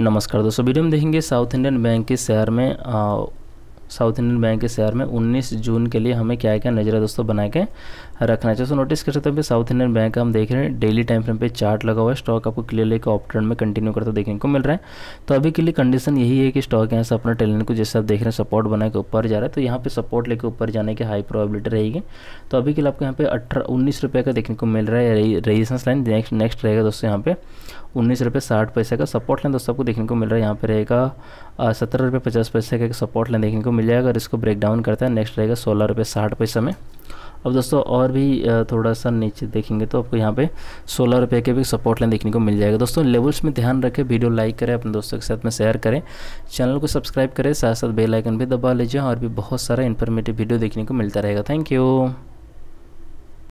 नमस्कार दोस्तों, वीडियो में देखेंगे साउथ इंडियन बैंक के शेयर में साउथ इंडियन बैंक के शेयर में 19 जून के लिए हमें क्या क्या नज़र दोस्तों बना के रखना चाहिए तो नोटिस कर सकते हैं साउथ इंडियन बैंक हम देख रहे हैं डेली टाइम फ्रेम पे चार्ट लगा हुआ है। स्टॉक आपको क्लियरली एक ऑप ट्रेंड में कंटिन्यू करते देखने को मिल रहा है। तो अभी के लिए कंडीशन यही है कि स्टॉक यहाँ से अपना टेलेंट को जैसे आप देख रहे हैं सपोर्ट बना के ऊपर जा रहा है। तो यहाँ पे सपोर्ट लेके ऊपर जाने की हाई प्रोबेबिलिटी रहेगी। तो अभी के लिए आपको यहाँ पे अठारह, उन्नीस रुपये का देखने को मिल रहा है। रेजिस्टेंस लाइन नेक्स्ट नेक्स्ट रहेगा दोस्तों यहाँ पे। उन्नीस रुपये साठ पैसे का सपोर्ट लाइन दोस्तों आपको देखने को मिल रहा है। यहाँ पे रहेगा सत्रह रुपये पचास पैसे का एक सपोर्ट लाइन देखने को मिल जाएगा। अगर इसको ब्रेक डाउन करता है नेक्स्ट रहेगा सोलह रुपये साठ पैसे में। अब दोस्तों और भी थोड़ा सा नीचे देखेंगे तो आपको यहाँ पे सोलह रुपये के भी सपोर्ट लाइन देखने को मिल जाएगा। दोस्तों लेवल्स में ध्यान रखें वीडियो लाइक करें, अपने दोस्तों के साथ में शेयर करें। चैनल को सब्सक्राइब करें साथ साथ बेल आइकन भी दबा लीजिए और भी बहुत सारा इन्फॉर्मेटिव वीडियो देखने को मिलता रहेगा। Thank you